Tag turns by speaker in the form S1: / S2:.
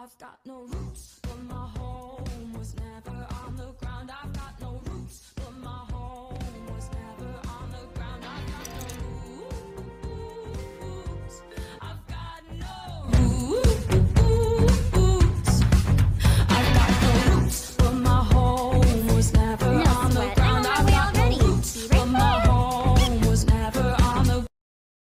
S1: I've got no roots, but